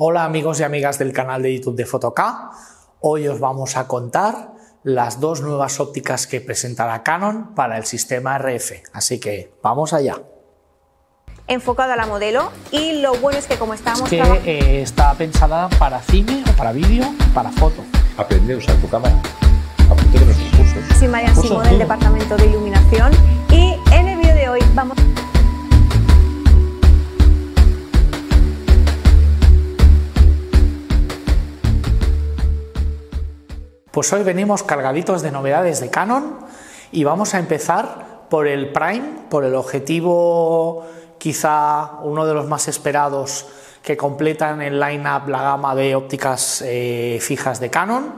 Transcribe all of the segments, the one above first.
Hola amigos y amigas del canal de YouTube de Fotok. Hoy os vamos a contar las dos nuevas ópticas que presentará Canon para el sistema RF. Así que vamos allá. Enfocado a la modelo y lo bueno es que como estábamos que eh, está pensada para cine, o para vídeo, para foto. Aprende a usar tu cámara. Apunte de nuestros cursos. Soy María Simón del Departamento de Iluminación y en el vídeo de hoy vamos Pues hoy venimos cargaditos de novedades de Canon y vamos a empezar por el Prime, por el objetivo quizá uno de los más esperados que completan el line-up la gama de ópticas eh, fijas de Canon.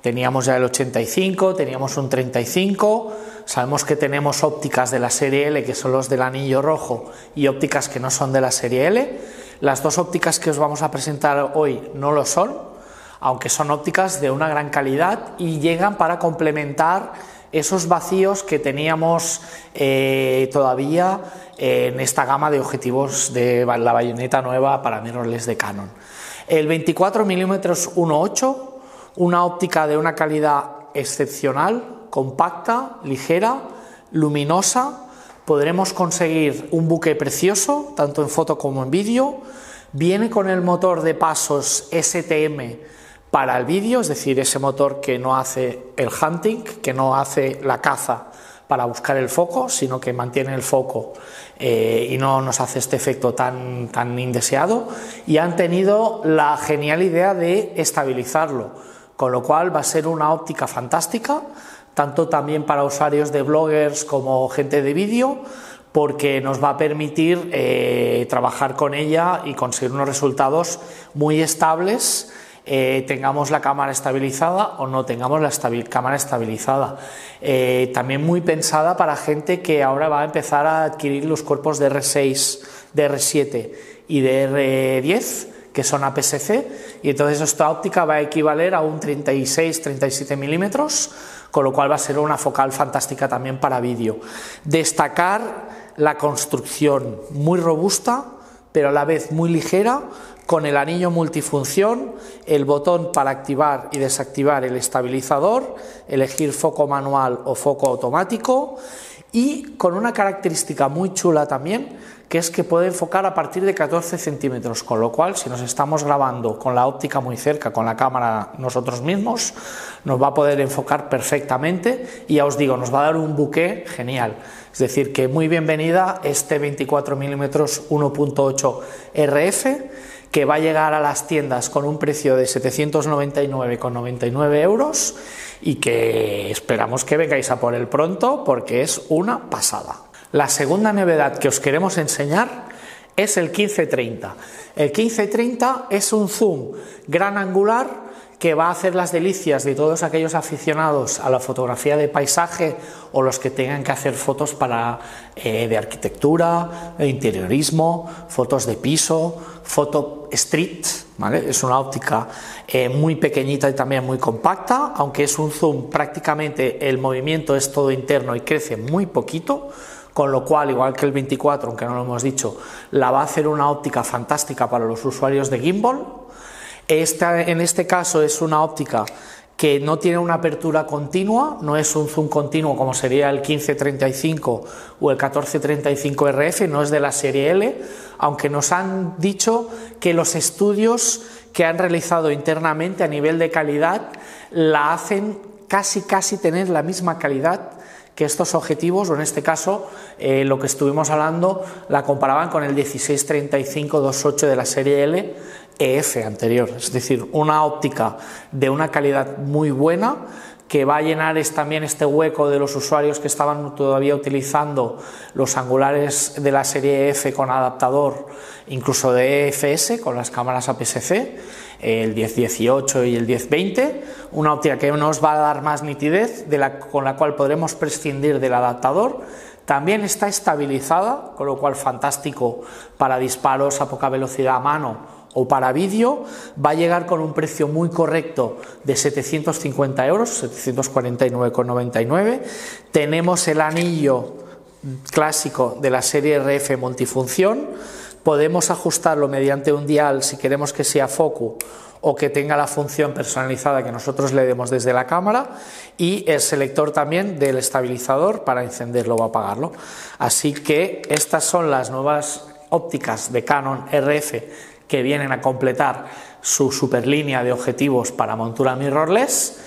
Teníamos ya el 85, teníamos un 35, sabemos que tenemos ópticas de la serie L que son los del anillo rojo y ópticas que no son de la serie L. Las dos ópticas que os vamos a presentar hoy no lo son, aunque son ópticas de una gran calidad y llegan para complementar esos vacíos que teníamos eh, todavía en esta gama de objetivos de la bayoneta nueva para mirrorless de Canon. El 24 mm 1.8, una óptica de una calidad excepcional, compacta, ligera, luminosa, podremos conseguir un buque precioso, tanto en foto como en vídeo, viene con el motor de pasos STM para el vídeo, es decir, ese motor que no hace el hunting, que no hace la caza para buscar el foco, sino que mantiene el foco eh, y no nos hace este efecto tan, tan indeseado. Y han tenido la genial idea de estabilizarlo, con lo cual va a ser una óptica fantástica, tanto también para usuarios de bloggers como gente de vídeo, porque nos va a permitir eh, trabajar con ella y conseguir unos resultados muy estables eh, tengamos la cámara estabilizada o no tengamos la cámara estabilizada. Eh, también muy pensada para gente que ahora va a empezar a adquirir los cuerpos de R6, de R7 y de R10 que son APS-C y entonces esta óptica va a equivaler a un 36-37 milímetros con lo cual va a ser una focal fantástica también para vídeo. Destacar la construcción muy robusta pero a la vez muy ligera con el anillo multifunción, el botón para activar y desactivar el estabilizador, elegir foco manual o foco automático y con una característica muy chula también, que es que puede enfocar a partir de 14 centímetros, con lo cual si nos estamos grabando con la óptica muy cerca, con la cámara nosotros mismos, nos va a poder enfocar perfectamente y ya os digo, nos va a dar un buque genial. Es decir, que muy bienvenida este 24 milímetros 1.8 RF que va a llegar a las tiendas con un precio de 799,99 euros y que esperamos que vengáis a por él pronto porque es una pasada. La segunda novedad que os queremos enseñar es el 1530. El 1530 es un zoom gran angular que va a hacer las delicias de todos aquellos aficionados a la fotografía de paisaje o los que tengan que hacer fotos para, eh, de arquitectura, interiorismo, fotos de piso, foto street, ¿vale? es una óptica eh, muy pequeñita y también muy compacta, aunque es un zoom prácticamente el movimiento es todo interno y crece muy poquito, con lo cual, igual que el 24, aunque no lo hemos dicho, la va a hacer una óptica fantástica para los usuarios de gimbal, en este caso es una óptica que no tiene una apertura continua, no es un zoom continuo como sería el 1535 o el 1435 RF, no es de la serie L, aunque nos han dicho que los estudios que han realizado internamente a nivel de calidad la hacen casi casi tener la misma calidad que estos objetivos, o en este caso eh, lo que estuvimos hablando, la comparaban con el 1635-28 de la serie L EF anterior, es decir, una óptica de una calidad muy buena que va a llenar también este hueco de los usuarios que estaban todavía utilizando los angulares de la serie EF con adaptador, incluso de EFS con las cámaras APS-C, el 1018 y el 1020, una óptica que nos va a dar más nitidez, con la cual podremos prescindir del adaptador. También está estabilizada, con lo cual fantástico para disparos a poca velocidad a mano o para vídeo va a llegar con un precio muy correcto de 750 euros, 749,99. Tenemos el anillo clásico de la serie RF multifunción, Podemos ajustarlo mediante un dial si queremos que sea foco o que tenga la función personalizada que nosotros le demos desde la cámara y el selector también del estabilizador para encenderlo o apagarlo. Así que estas son las nuevas ópticas de Canon RF que vienen a completar su super línea de objetivos para montura mirrorless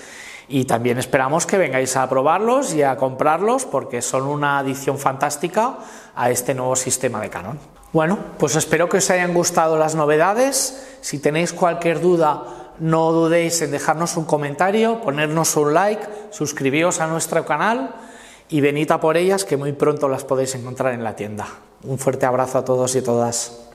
y también esperamos que vengáis a probarlos y a comprarlos porque son una adición fantástica a este nuevo sistema de Canon. Bueno, pues espero que os hayan gustado las novedades. Si tenéis cualquier duda, no dudéis en dejarnos un comentario, ponernos un like, suscribíos a nuestro canal y venid a por ellas que muy pronto las podéis encontrar en la tienda. Un fuerte abrazo a todos y todas.